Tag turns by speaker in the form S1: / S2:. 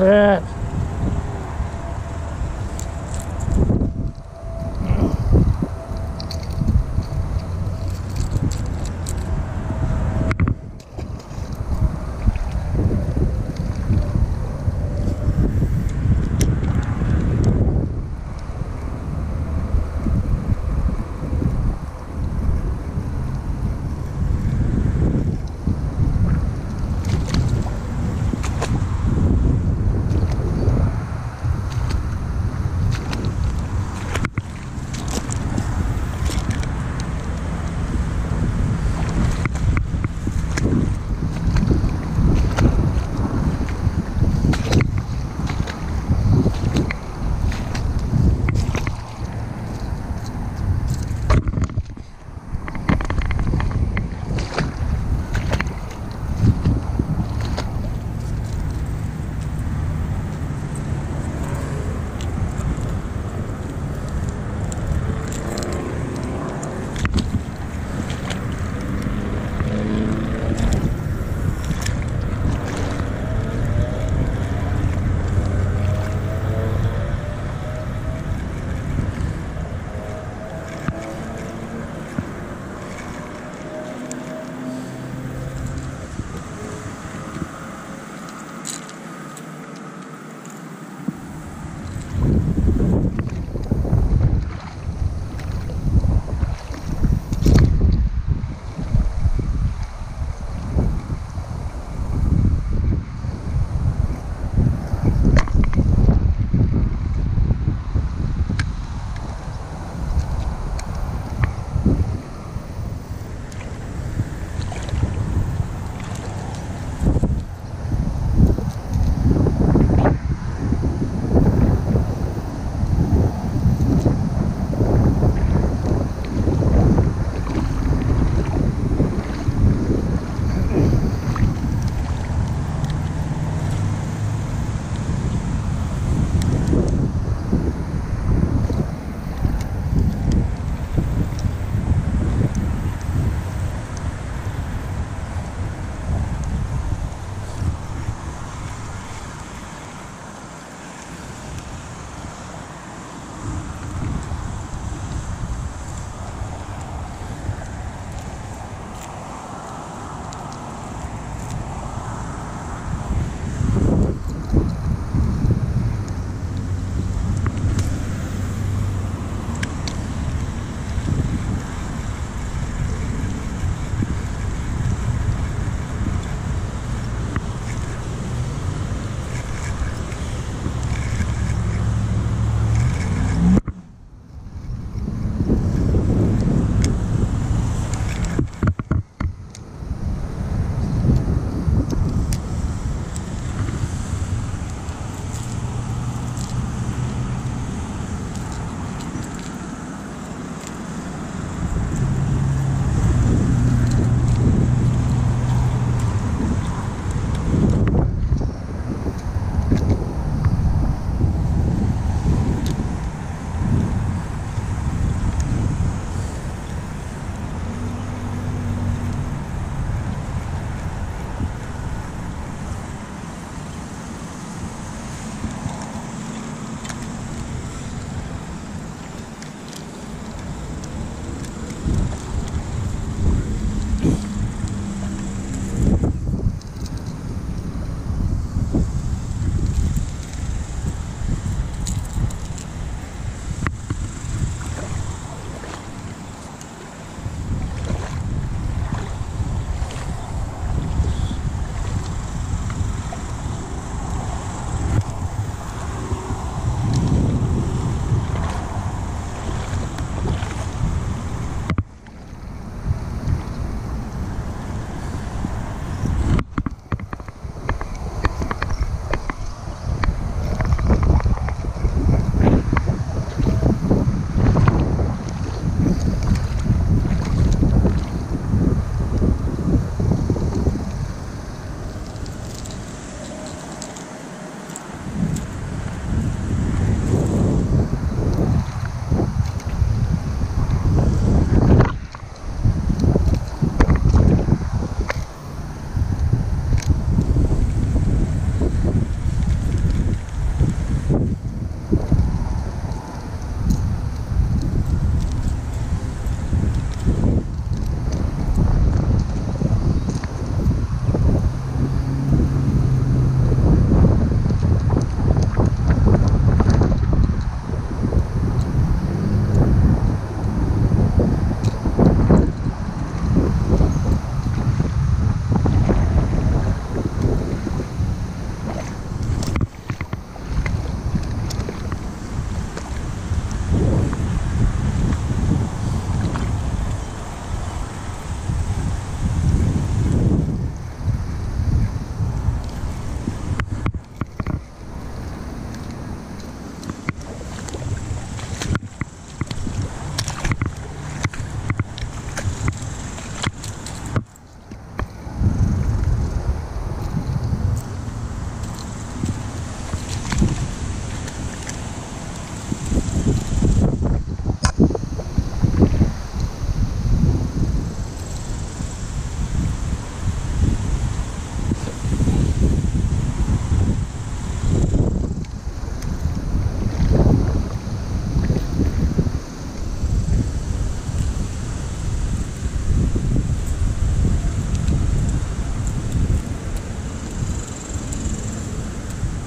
S1: Red.